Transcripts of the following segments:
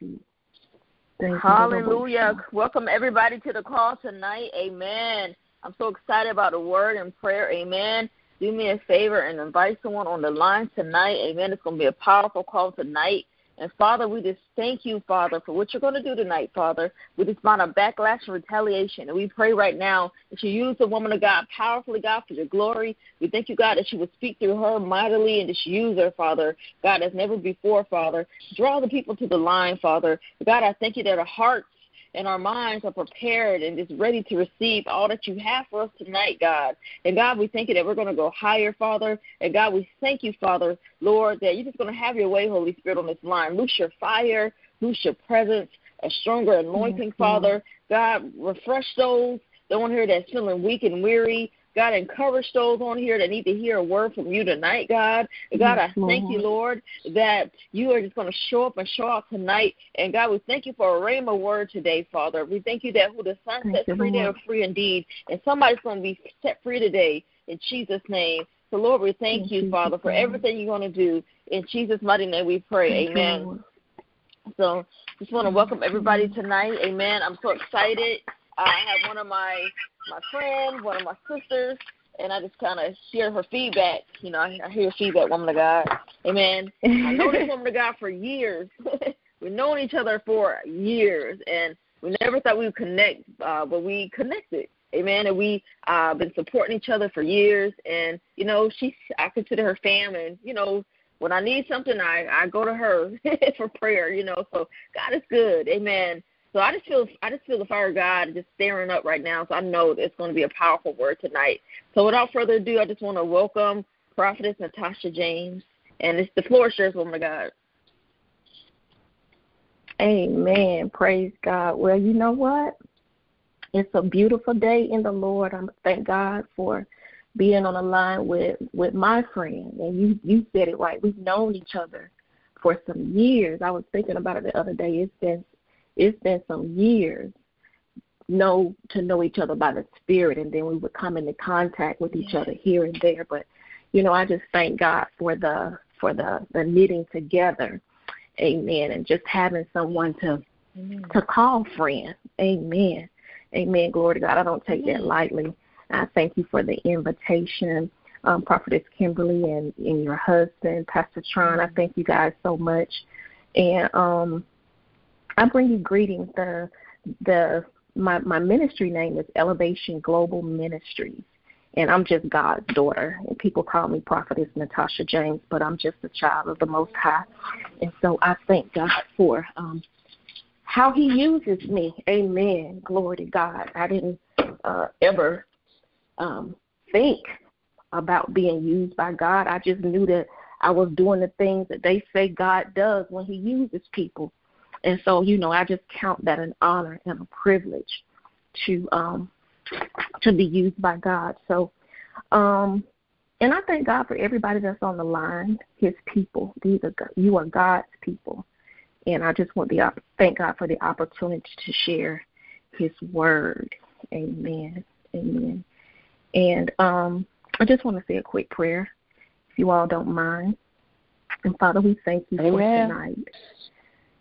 Thank Hallelujah. Welcome everybody to the call tonight. Amen. I'm so excited about the word and prayer. Amen. Do me a favor and invite someone on the line tonight. Amen. It's going to be a powerful call tonight. And Father, we just thank you, Father, for what you're going to do tonight, Father. We just want a backlash and retaliation. And we pray right now that you use the woman of God powerfully, God, for your glory. We thank you, God, that you would speak through her mightily and you use her, Father, God, as never before, Father. Draw the people to the line, Father. God, I thank you that our hearts and our minds are prepared and just ready to receive all that you have for us tonight, God. And God, we thank you that we're going to go higher, Father. And God, we thank you, Father, Lord, that you're just going to have your way, Holy Spirit, on this line. Loose your fire, loose your presence, a stronger anointing, Father. God, refresh those want to hear that's feeling weak and weary. God, encourage those on here that need to hear a word from you tonight, God. God, I thank you, Lord, that you are just going to show up and show out tonight. And God, we thank you for a rhema word today, Father. We thank you that who the Son sets free, they are free indeed. And somebody's going to be set free today in Jesus' name. So, Lord, we thank you, Father, for everything you're going to do. In Jesus' mighty name we pray. Amen. So, just want to welcome everybody tonight. Amen. I'm so excited. I have one of my my friend, one of my sisters, and I just kind of hear her feedback. You know, I, I hear feedback, woman of God. Amen. I know this woman of God for years. We've known each other for years, and we never thought we would connect, uh, but we connected. Amen. And we uh been supporting each other for years and you know, she's I consider her fam and you know, when I need something I, I go to her for prayer, you know. So God is good. Amen. So I just feel I just feel the fire of God just staring up right now. So I know it's going to be a powerful word tonight. So without further ado, I just want to welcome Prophetess Natasha James, and it's the floor yours, woman of God. Amen. Praise God. Well, you know what? It's a beautiful day in the Lord. I'm thank God for being on the line with with my friend. And you you said it right. We've known each other for some years. I was thinking about it the other day. It's been it's been some years know to know each other by the spirit and then we would come into contact with each other here and there. But you know i just thank god for the for the the knitting together. Amen. And just having someone to amen. to call friend amen. Amen. Glory to god. I don't take amen. that lightly. I thank you for the invitation um, prophetess kimberly and and your husband pastor tron. I thank you guys so much. And um I bring you greetings. The the my my ministry name is Elevation Global Ministries, and I'm just God's daughter. And people call me Prophetess Natasha James, but I'm just a child of the Most High. And so I thank God for um, how He uses me. Amen. Glory to God. I didn't uh, ever um, think about being used by God. I just knew that I was doing the things that they say God does when He uses people. And so, you know, I just count that an honor and a privilege to um to be used by God. So um and I thank God for everybody that's on the line, his people. These are you are God's people. And I just want the thank God for the opportunity to share his word. Amen. Amen. And um I just want to say a quick prayer, if you all don't mind. And Father, we thank you Amen. for tonight.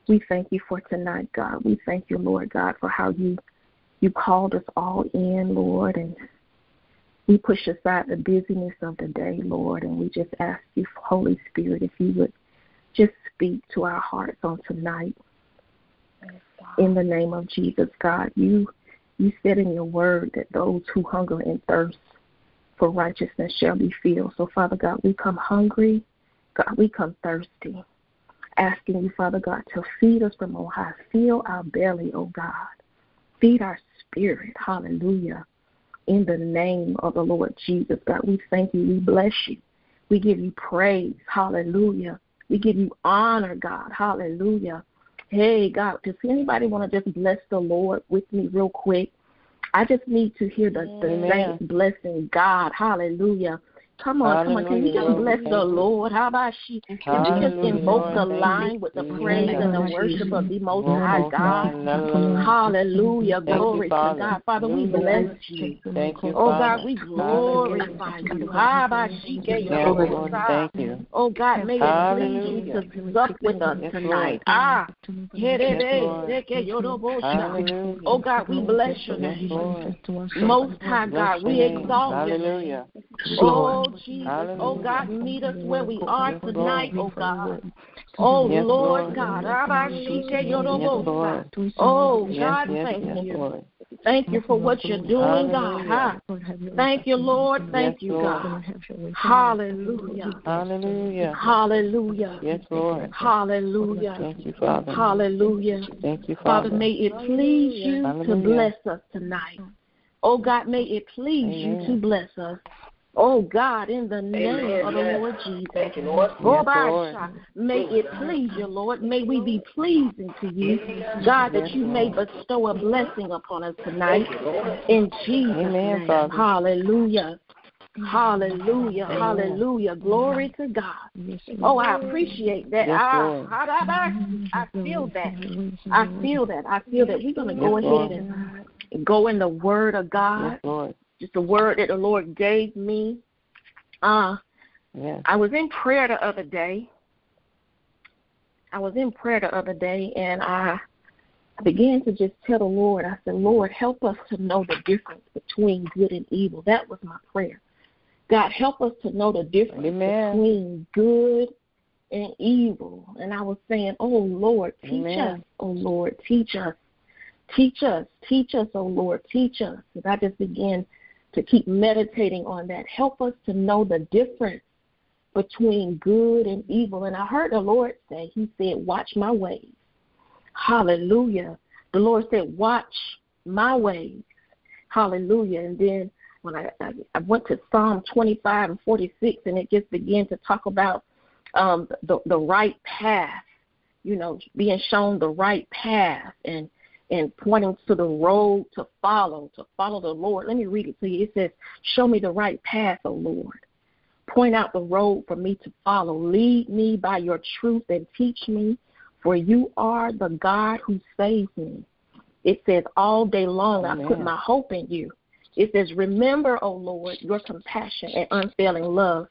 We thank you for tonight, God. We thank you, Lord God, for how you you called us all in, Lord, and we push aside the busyness of the day, Lord, and we just ask you, Holy Spirit, if you would just speak to our hearts on tonight. In the name of Jesus, God, you you said in your word that those who hunger and thirst for righteousness shall be filled. So, Father God, we come hungry. God, we come thirsty asking you, Father God, to feed us from on high. Fill our belly, oh God. Feed our spirit. Hallelujah. In the name of the Lord Jesus, God, we thank you. We bless you. We give you praise. Hallelujah. We give you honor, God. Hallelujah. Hey, God, does anybody want to just bless the Lord with me real quick? I just need to hear the, the saints blessing God. Hallelujah. Come on, come on. Can you just bless the Lord? How about she? Can we just invoke the line with the praise and the worship of the Most High God? Hallelujah. Glory to God. Father, we bless you. Thank you. Oh God, we glorify you. How about she? Thank you. Oh God, may it please you to sup with us tonight. Ah, oh God, we bless your name. Most High God, we exalt you. Oh Jesus, oh God, meet us where we are tonight, oh God. Oh Lord God, oh God, thank you. Thank you for what you're doing, God. Thank you, Lord. Thank you, God. Hallelujah. Hallelujah. Hallelujah. Yes, Lord. Hallelujah. Thank you, Father. Hallelujah. Thank you, Father. Father, may it please you to bless us tonight. Oh God, may it please you to bless us. Oh God, in the name Amen. of the Lord Jesus. Thank you, Lord. Oh, yes, May it please you, Lord. May we be pleasing to you. God, that you may bestow a blessing upon us tonight. In Jesus' Amen, name. Father. Hallelujah. Hallelujah. Hallelujah. Glory to God. Oh, I appreciate that. Yes, ah, I, I, I feel that. I feel that. I feel that we're going to go ahead and go in the Word of God. Yes, just a word that the Lord gave me. Uh, yeah. I was in prayer the other day. I was in prayer the other day, and I began to just tell the Lord, I said, Lord, help us to know the difference between good and evil. That was my prayer. God, help us to know the difference Amen. between good and evil. And I was saying, Oh Lord, teach Amen. us. Oh Lord, teach us. Teach us. Teach us, oh Lord, teach us. And I just began to keep meditating on that. Help us to know the difference between good and evil. And I heard the Lord say, He said, Watch my ways. Hallelujah. The Lord said, Watch my ways. Hallelujah. And then when I, I, I went to Psalm 25 and 46, and it just began to talk about um, the, the right path, you know, being shown the right path and and pointing to the road to follow, to follow the Lord. Let me read it to you. It says, Show me the right path, O Lord. Point out the road for me to follow. Lead me by your truth and teach me, for you are the God who saves me. It says, All day long Amen. I put my hope in you. It says, Remember, O Lord, your compassion and unfailing love,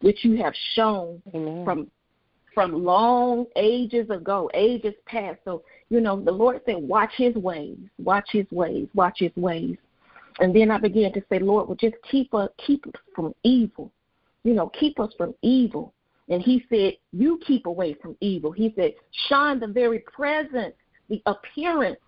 which you have shown Amen. from from long ages ago, ages past. So, you know, the Lord said, watch his ways, watch his ways, watch his ways. And then I began to say, Lord, well, just keep us, keep us from evil. You know, keep us from evil. And he said, you keep away from evil. He said, shine the very presence, the appearance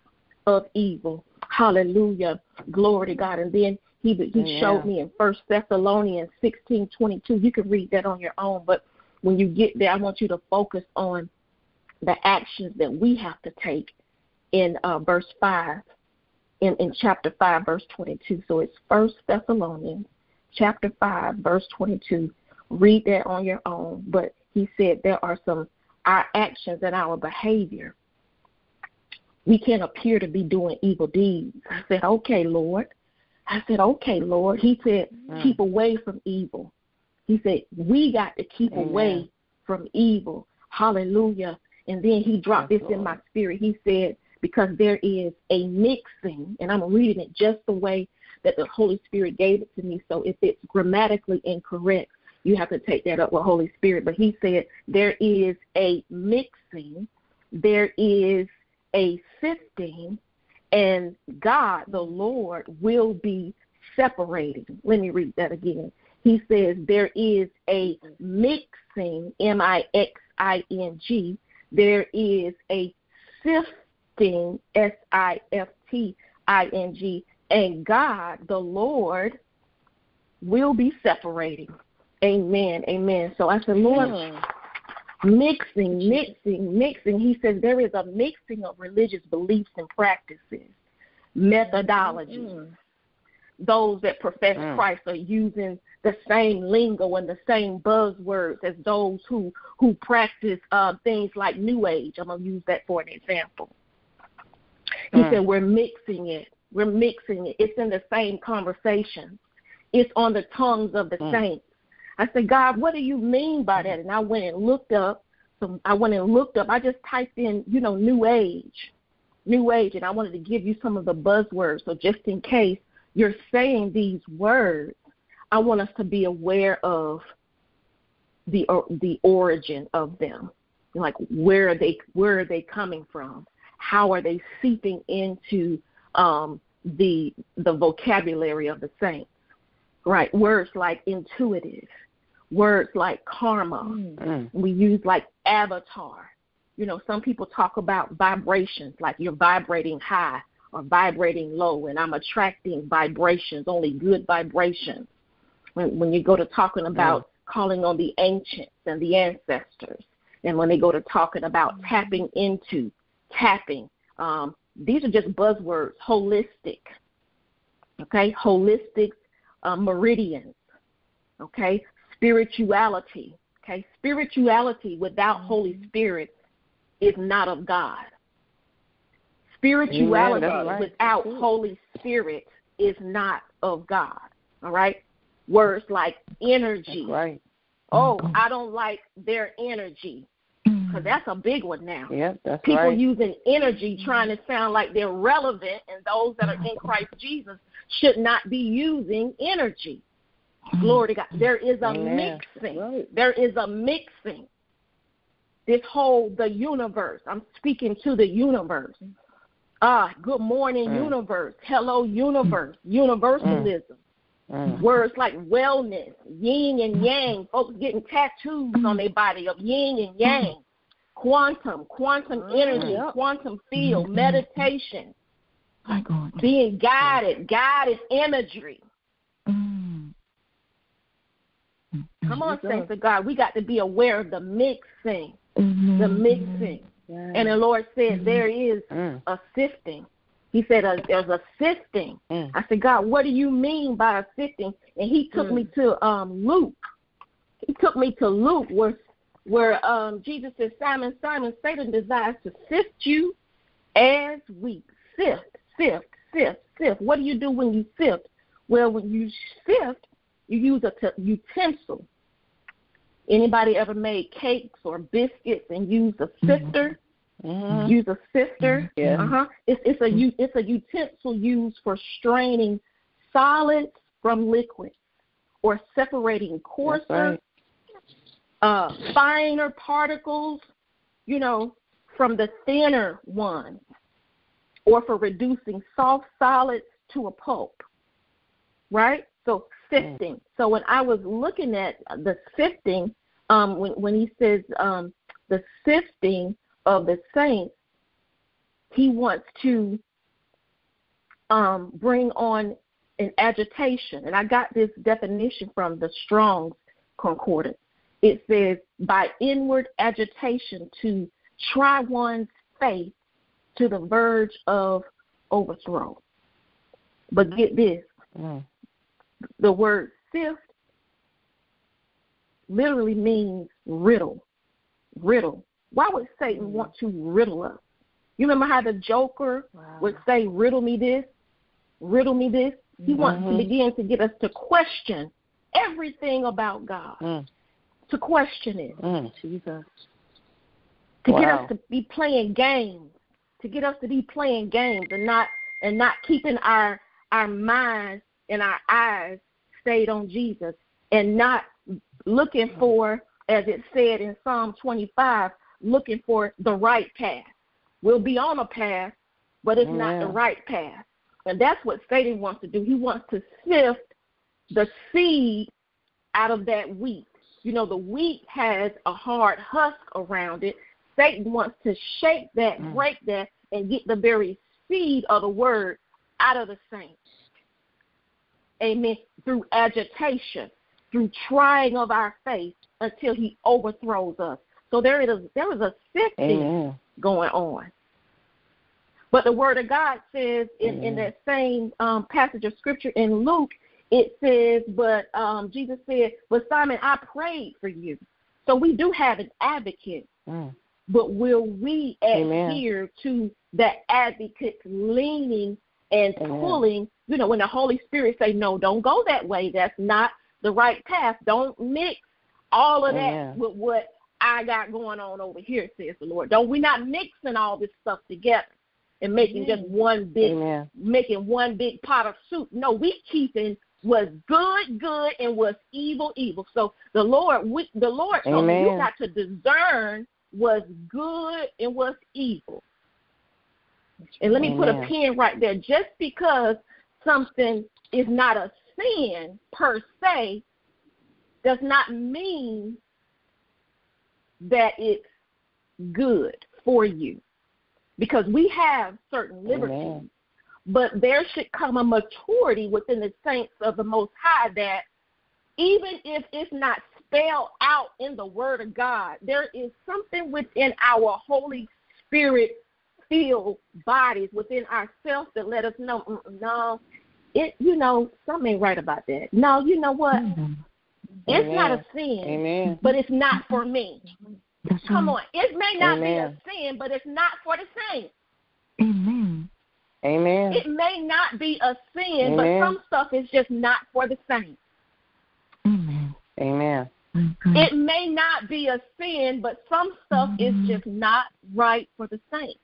of evil. Hallelujah. Glory to God. And then he he yeah. showed me in First Thessalonians sixteen twenty two. You can read that on your own, but when you get there, I want you to focus on the actions that we have to take in uh, verse 5, in, in chapter 5, verse 22. So it's First Thessalonians chapter 5, verse 22. Read that on your own. But he said there are some, our actions and our behavior. We can't appear to be doing evil deeds. I said, okay, Lord. I said, okay, Lord. He said, mm. keep away from evil. He said, We got to keep Amen. away from evil. Hallelujah. And then he dropped this in my spirit. He said, Because there is a mixing, and I'm reading it just the way that the Holy Spirit gave it to me. So if it's grammatically incorrect, you have to take that up with Holy Spirit. But he said, There is a mixing, there is a sifting, and God, the Lord, will be separating. Let me read that again he says there is a mixing, M I X I N G. There is a sifting, S I F T I N G. And God, the Lord, will be separating. Amen. Amen. So I said, Lord, mixing, mixing, mixing. He says there is a mixing of religious beliefs and practices, methodologies. Mm-hmm. Those that profess mm. Christ are using the same lingo and the same buzzwords as those who who practice uh, things like New Age. I'm gonna use that for an example. He mm. said we're mixing it. We're mixing it. It's in the same conversation. It's on the tongues of the mm. saints. I said, God, what do you mean by that? And I went and looked up. So I went and looked up. I just typed in, you know, New Age, New Age, and I wanted to give you some of the buzzwords. So just in case you're saying these words, I want us to be aware of the uh, the origin of them, like where are they where are they coming from? How are they seeping into um, the the vocabulary of the saints? Right, words like intuitive, words like karma. Mm. We use like avatar. You know, some people talk about vibrations, like you're vibrating high or vibrating low, and I'm attracting vibrations, only good vibrations. When when you go to talking about mm. calling on the ancients and the ancestors, and when they go to talking about mm. tapping into, tapping, um, these are just buzzwords. Holistic, okay, holistic uh, meridians, okay, spirituality, okay, spirituality without Holy mm-hmm. Spirit is not of God. Spirituality right. without Holy Spirit is not of God. All right? Words like energy. That's right. Oh, I don't like their energy. Because that's a big one now. Yeah, that's People right. using energy trying to sound like they're relevant, and those that are in Christ Jesus should not be using energy. Glory to God. There is a mixing. Right. There is a mixing. This whole the universe. I'm speaking to the universe. Ah, good morning, mm. universe. Hello, universe. Universalism. Mm. Words like wellness, yin and yang. Folks getting tattoos on their body of yin and yang. Quantum, quantum energy, quantum field, mm-hmm. meditation. Being guided, guided imagery. Mm. Come on, saints of God. We got to be aware of the mixing. Mm-hmm. The mixing. Yeah. And the Lord said mm-hmm. there is mm. a sifting. He said uh, there's a sifting. Mm. I said, God, what do you mean by a sifting? And he took mm. me to um, Luke. He took me to Luke where where um, Jesus said, Simon, Simon, Satan desires to sift you as wheat. Sift, sift, sift, sift. What do you do when you sift? Well, when you sift, you use a t- utensil. Anybody ever made cakes or biscuits and used a sifter? Mm-hmm. Use a sifter. Mm-hmm. Yeah. Uh-huh. It's it's a it's a utensil used for straining solids from liquids or separating coarser, right. uh, finer particles, you know, from the thinner ones, or for reducing soft solids to a pulp. Right. So sifting. So when I was looking at the sifting, um, when when he says um, the sifting of the saints, he wants to um, bring on an agitation. And I got this definition from the Strong's Concordance. It says, by inward agitation to try one's faith to the verge of overthrow. But get this mm. the word sift literally means riddle. Riddle. Why would Satan mm-hmm. want to riddle us? You remember how the Joker wow. would say, riddle me this, riddle me this? He mm-hmm. wants to mm-hmm. begin to get us to question everything about God, mm. to question it. Mm. Jesus. To wow. get us to be playing games, to get us to be playing games and not and not keeping our our minds and our eyes stayed on Jesus and not looking mm. for, as it said in Psalm 25, looking for the right path. We'll be on a path, but it's not the right path. And that's what Satan wants to do. He wants to sift the seed out of that wheat. You know, the wheat has a hard husk around it. Satan wants to shake that, mm. break that, and get the very seed of the word out of the saints. Amen. Through agitation, through trying of our faith until he overthrows us. So there is there is a sifting Amen. going on. But the word of God says in, in that same um, passage of scripture in Luke, it says, but um, Jesus said, but Simon, I prayed for you. So we do have an advocate. Mm. But will we adhere Amen. to that advocate leaning and pulling, you know, when the Holy Spirit say, no, don't go that way. That's not the right path. Don't mix all of that with what I got going on over here, says the Lord. Don't we not mixing all this stuff together and making just one big Amen. making one big pot of soup. No, we keeping was good, good, and was evil, evil. So the Lord, we, the Lord told me you got to discern was good and was evil. And let me put a pin right there. Just because something is not a sin per se does not mean that it's good for you. Because we have certain liberties. Amen. But there should come a maturity within the saints of the Most High that even if it's not spelled out in the Word of God, there is something within our Holy Spirit filled bodies within ourselves that let us know, "Mm, no, it, you know, something ain't right about that. No, you know what? Mhm. It's not a sin, Amen. but it's not for me. That's Come right. on, it may not Amen. be a sin, but it's not for the saints. Amen. Amen. It may not be a sin, Amen. but some stuff is just not for the saints. Amen. Amen. Mhm. It may not be a sin, but some stuff is Mhm. just not right for the saints.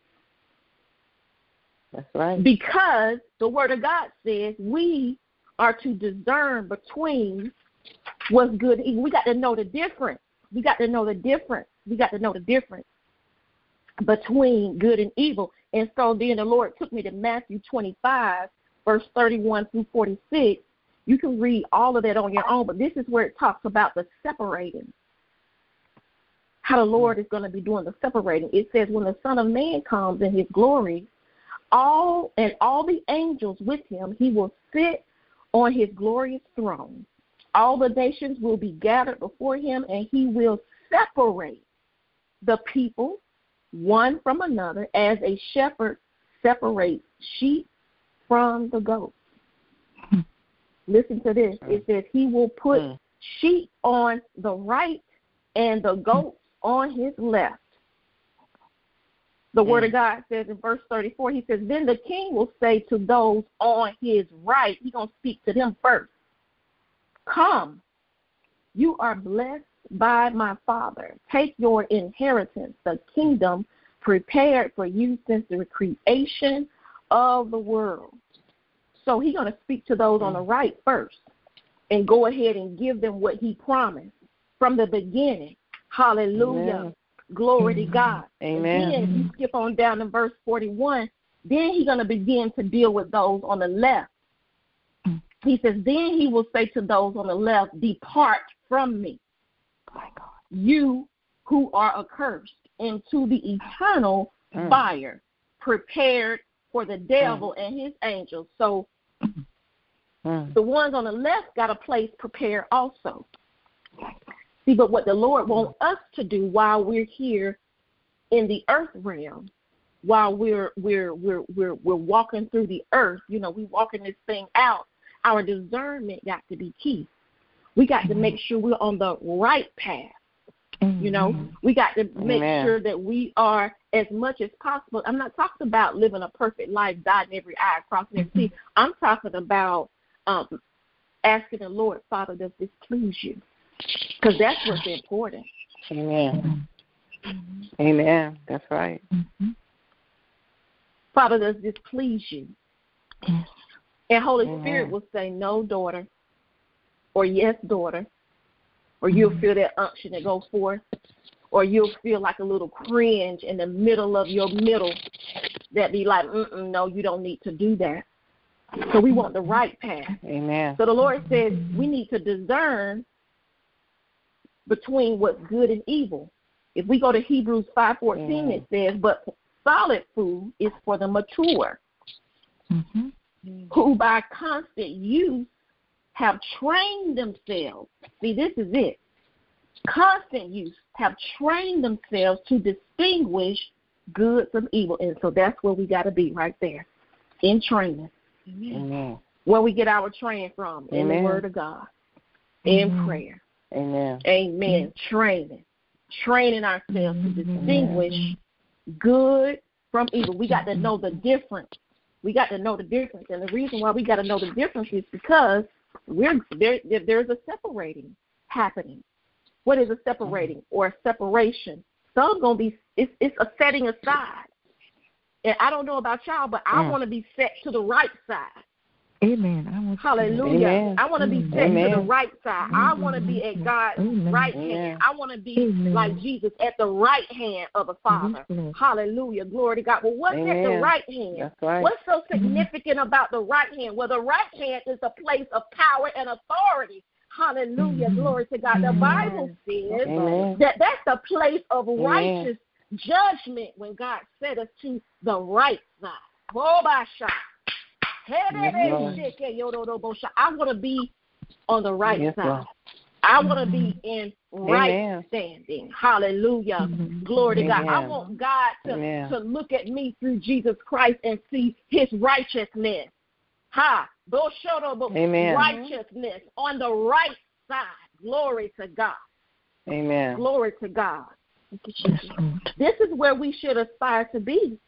That's right. Because the Word of God says we are to discern between what's good and evil. We got to know the difference. We got to know the difference. We got to know the difference between good and evil. And so then the Lord took me to Matthew 25, verse 31 through 46. You can read all of that on your own, but this is where it talks about the separating. How the Lord is going to be doing the separating. It says, when the Son of Man comes in his glory, all and all the angels with him, he will sit on his glorious throne. All the nations will be gathered before him, and he will separate the people one from another as a shepherd separates sheep from the goats. Hmm. Listen to this. It says he will put Mm. sheep on the right and the goats on his left. The word of God says in verse 34, he says, Then the king will say to those on his right, he's going to speak to them first, Come, you are blessed by my Father. Take your inheritance, the kingdom prepared for you since the creation of the world. So he's going to speak to those on the mm. right first and go ahead and give them what he promised from the beginning. Hallelujah. Amen. Glory to mm-hmm. God. Amen. And then you skip on down to verse 41, then he's going to begin to deal with those on the left. Mm. He says, Then he will say to those on the left, Depart from me, My God. you who are accursed, into the eternal Mm. fire prepared for the devil and his angels. So Mm. the ones on the left got a place prepared also. See, but what the Lord wants us to do while we're here in the earth realm, while we're we're we're we're we're walking through the earth, you know, we walking this thing out. Our discernment got to be key. We got to make sure we're on the right path. You know, we got to make Amen. sure that we are as much as possible. I'm not talking about living a perfect life, dotting every I, crossing every T. I'm talking about um, asking the Lord, Father, does this please you? Because that's what's important. Amen. Amen. That's right. Mhm. Father, does this please you? Yes. And Holy Amen. Spirit will say, no, daughter, or yes, daughter, or you'll feel that unction that goes forth, or you'll feel like a little cringe in the middle of your middle that be like, Mm-mm, no, you don't need to do that. So we want the right path. Amen. So the Lord says we need to discern between what's good and evil. If we go to Hebrews 5:14, Mm. it says, "But solid food is for the mature, Mhm. Mm-hmm. who by constant use have trained themselves." See, this is it. Constant use have trained themselves to distinguish good from evil, and so that's where we got to be right there in training. Amen. Where we get our training from in the Word of God, in Mhm. prayer. Amen. Amen. Mm-hmm. Training. Training ourselves to mm-hmm. distinguish good from evil. We got to know the difference. We got to know the difference. And the reason why we got to know the difference is because we're there. There's a separating happening. What is a separating or a separation? Some gonna be it's it's a setting aside. And I don't know about y'all, but I Mm. want to be set to the right side. Amen. I want Hallelujah. Amen. I want to be Amen. set to the right side. I want to be at God's Amen. right Amen. hand. I want to be Amen. like Jesus at the right hand of the Father. Yes, Hallelujah. Glory to God. Well, what's at the right hand? Right. What's so significant about the right hand? Well, the right hand is a place of power and authority. Hallelujah. Mhm. Glory to God. The Bible says Amen. that that's the place of Amen. righteous judgment when God set us to the right side. Oh, my shot. I want to be on the right Yes, side. Lord. I want to be in right Amen. standing. Hallelujah. Mhm. Glory to God. I want God to, Amen. to look at me through Jesus Christ and see his righteousness. Ha. Boshodobo, Amen. Righteousness on the right side. Glory to God. Amen. Glory to God. This is where we should aspire to be,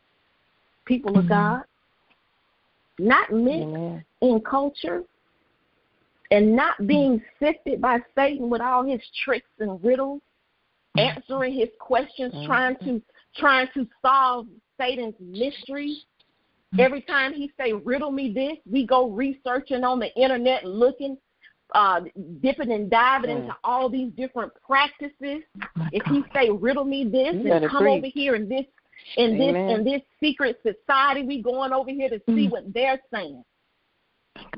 people of Mhm. God. Not mixed Amen. in culture and not being sifted by Satan with all his tricks and riddles, answering his questions, Mhm. trying to trying to solve Satan's mysteries. Every time he say riddle me this, we go researching on the internet, looking, uh, dipping and diving Mm. into all these different practices. My If he say riddle me this You and come preach. over here in this in this in this secret society, we going over here to see Mm. what they're saying.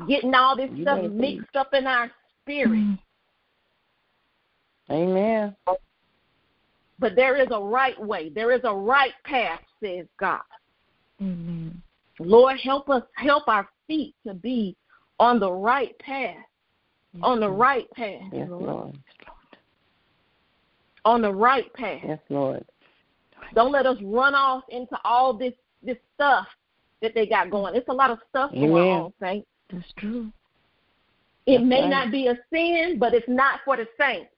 Getting all this You stuff better preach. mixed up in our spirit. Mm. Amen. But there is a right way. There is a right path, says God. Amen. Lord, help us help our feet to be on the right path. On the right path. Yes, Lord. On the right path. Yes, Lord. Don't let us run off into all this this stuff that they got going. It's a lot of stuff going Amen. on, saints. That's true. It That's may right. not be a sin, but it's not for the saints.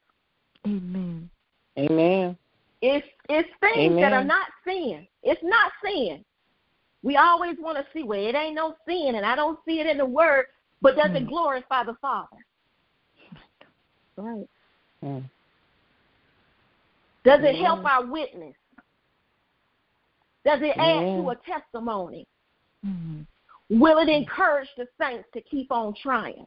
Amen. Amen. It's it's things that are not sin. It's not sin. We always want to see well, it ain't no sin, and I don't see it in the word. But does it Mm. glorify the Father? Right. Mm. Does it help our witness? Does it add Amen. to a testimony? Mm. Will it encourage the saints to keep on trying?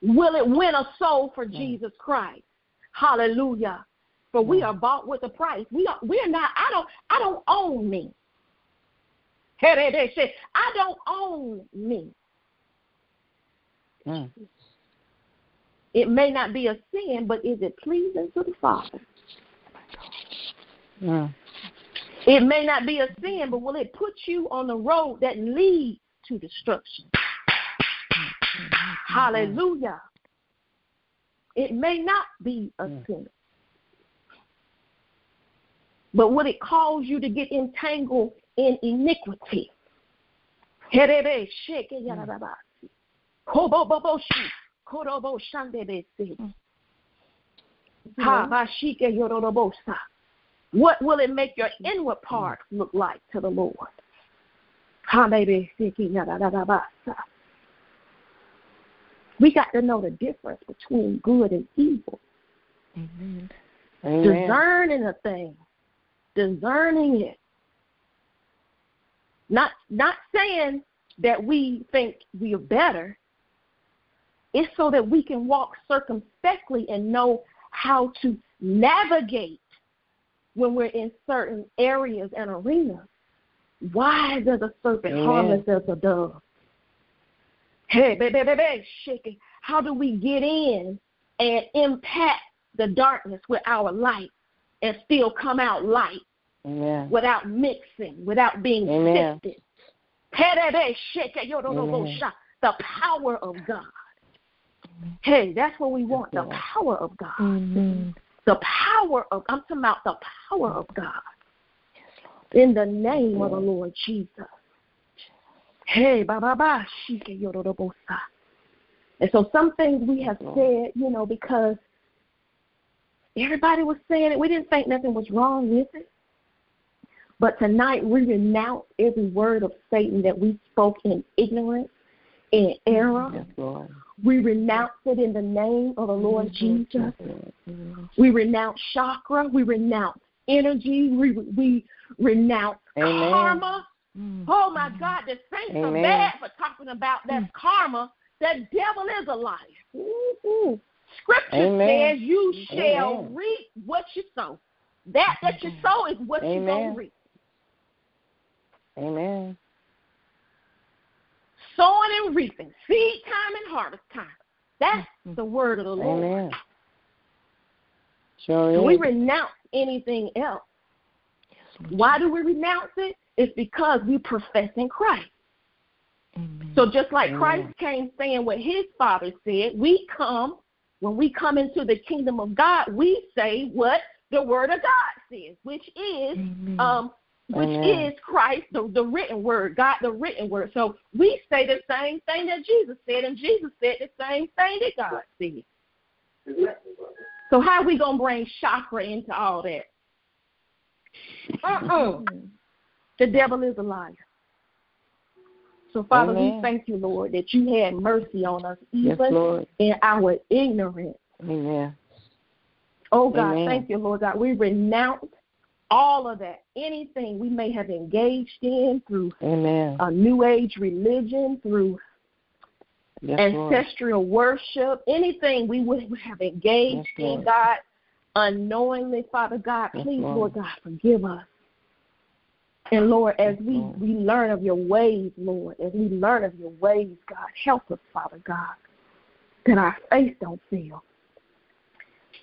Will it win a soul for Mm. Jesus Christ? Hallelujah. For we are bought with a price. We are we're not I don't I don't own me. Hey, they, they say, I don't own me. Mm. It may not be a sin, but is it pleasing to the Father? Mm. It may not be a sin, but will it put you on the road that leads to destruction? Mm-hmm. Hallelujah. It may not be a Mm. sin. But would it cause you to get entangled in iniquity? Herebe mm. What will it make your mm-hmm. inward mm-hmm. parts look like to the Lord? We got to know the difference between good and evil. Amen. Amen. Discerning a thing. Discerning it. Not not saying that we think we are better. It's so that we can walk circumspectly and know how to navigate when we're in certain areas and arenas. Why does a serpent, Amen. harmless as a dove. Hey, baby, baby, baby, shaking. How do we get in and impact the darkness with our light and still come out light Amen. without mixing, without being Amen. sifted? Hey, baby, Amen. sha. The power of God. Hey, that's what we want. The power of God. Amen. The power of I'm talking about the power of God. In the name of the Lord Jesus. Hey, ba ba ba, shike yororobosa. And so some things we have said, you know, because everybody was saying it, we didn't think nothing was wrong with it. But tonight we renounce every word of Satan that we spoke in ignorance, in error. Yes, We renounce it in the name of the Lord mm-hmm. Jesus. Yes, Lord. Mm-hmm. We renounce chakra. We renounce energy. We, we renounce Amen. karma. Mm. Oh my God, the saints are Amen. bad for talking about that mm. karma. That devil is a liar. Scripture Amen. says you shall Amen. reap what you sow. That that you sow is what you're gonna reap. Amen. Sowing and reaping, seed time and harvest time. That's the word of the Lord. Amen. Sure we renounce anything else. Why do we renounce it? It's because we profess in Christ. Amen. So just like Amen. Christ came saying what his father said, we come, when we come into the kingdom of God, we say what the word of God says, which is um which Amen. is Christ, the, the written word, God the written word. So we say the same thing that Jesus said, and Jesus said the same thing that God said. So how are we gonna bring chakra into all that? Uh-uh. The devil is a liar. So, Father, we thank you, Lord, that you had mercy on us, Yes, even Lord. in our ignorance. Amen. Oh, God, Amen. thank you, Lord God. We renounce all of that, anything we may have engaged in through Amen. a New Age religion, through Yes, Lord. ancestral worship, anything we would have engaged Yes, in, Lord. God, unknowingly, Father God, Yes, please, Lord. Lord God, forgive us. And Lord, as we, Lord. we learn of your ways, Lord, as we learn of your ways, God, help us, Father God, that our faith don't fail.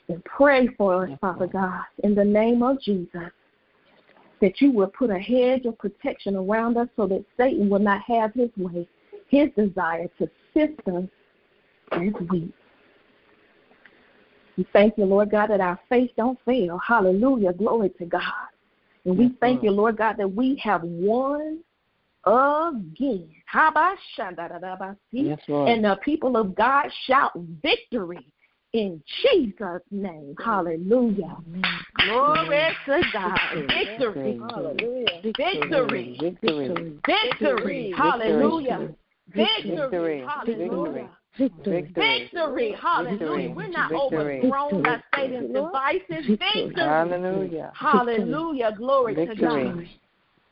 And pray for us, Father Lord. God, in the name of Jesus, that you will put a hedge of protection around us so that Satan will not have his way, his desire to sift us as wheat. We thank you, Lord God, that our faith don't fail. Hallelujah. Glory to God. And we thank you, Lord God, that we have won again. Yes, Lord. And the people of God shout victory in Jesus' name. Hallelujah. Amen. Glory to God. Victory. Victory. Victory. Victory. Victory. Hallelujah. Victory. Victory. Hallelujah. Victory. Victory. Hallelujah. Victory. We're not overthrown by Satan's devices. Victory. Hallelujah. Hallelujah. Glory to God.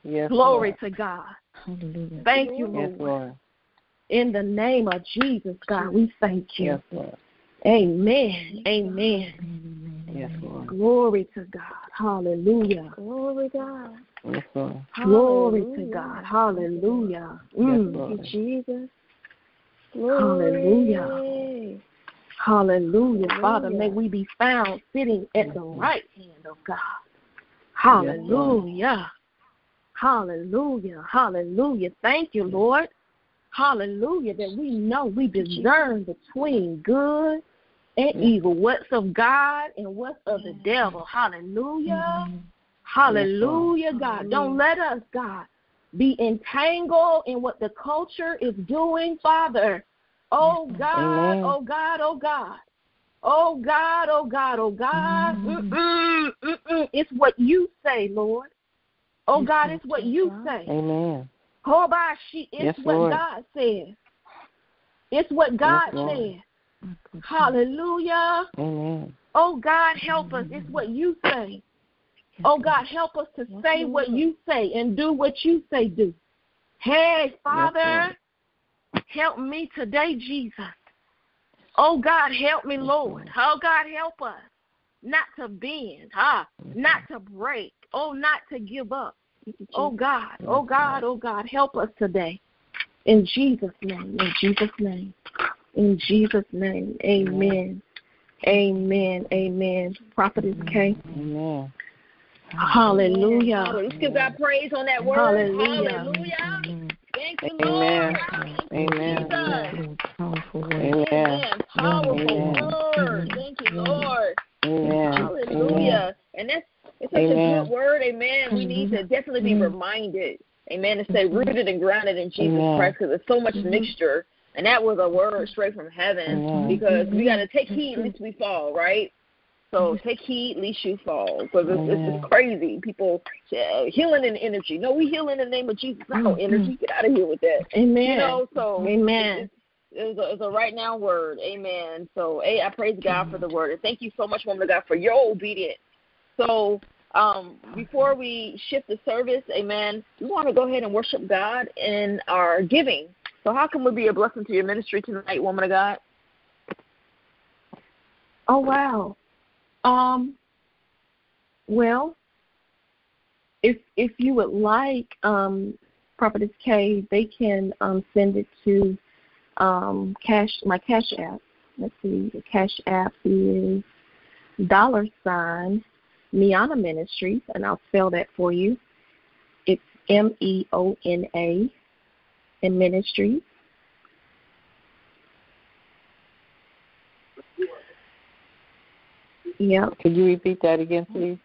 Yes, Glory Lord. to God. Hallelujah. Thank you, Yes, Lord. Lord. In the name of Jesus, God, we thank you. Yes, Lord. Amen. Amen. Amen. Yes, Lord. Glory to God. Hallelujah. Glory God. Yes, Lord. Glory to God. Hallelujah. Yes, Mm. Lord. Jesus. Hallelujah. Glory. Hallelujah. Father, may we be found sitting at the right hand of God. Hallelujah. Hallelujah. Hallelujah. Thank you, Lord. Hallelujah. That we know we discern between good and evil. What's of God and what's of the devil. Hallelujah. Hallelujah, God. Don't let us, God, be entangled in what the culture is doing, Father. Oh, God, oh, God, oh, God. Oh, God, oh, God, oh, God. Mm. Mm-mm, mm-mm. It's what you say, Lord. Oh, God, it's what you say. Amen. Oh, my she, it's Yes, what Lord. God says. It's what God Lord. says. Hallelujah. Amen. Oh, God, help us. It's what you say. Oh God, help us to say what you say and do what you say do. Hey, Father, help me today, Jesus. Oh God, help me, Lord. Oh God, help us not to bend, huh? Not to break. Oh, not to give up. Oh God, oh God, oh God, help us today. In Jesus' name, in Jesus' name, in Jesus' name, amen. Amen, amen. Prophetess K. Amen. Hallelujah. Hallelujah. Let's give God praise on that word. Hallelujah. Hallelujah. Amen. Thank you, Amen. Lord. Amen. Jesus. Powerful word. Amen. Amen. Powerful Amen. word. Thank you, Lord. Amen. Hallelujah. And that's it's such Amen. a good word. Amen. We need to mm-hmm. definitely be Amen. reminded. Amen. To stay rooted and grounded in Jesus Amen. Christ because there's so much mm-hmm. mixture. And that was a word straight from heaven Amen. because we got to take heed lest we fall, right? So take heed, lest you fall, because it's, it's just crazy. People uh, healing in energy. No, we heal in the name of Jesus. No energy. Get out of here with that. Amen. You know, so Amen. It's, it's, a, it's a right now word. Amen. So, hey, I praise God for the word. And thank you so much, woman of God, for your obedience. So, um, before we shift the service, amen, we want to go ahead and worship God in our giving. So, how can we be a blessing to your ministry tonight, woman of God? Oh wow. Um well if if you would like, um Prophetess K, they can um send it to um cash my cash app. Let's see, the cash app is dollar sign Meona Ministries and I'll spell that for you. It's M E O N A and Ministries. Yep. Could you repeat that again, please?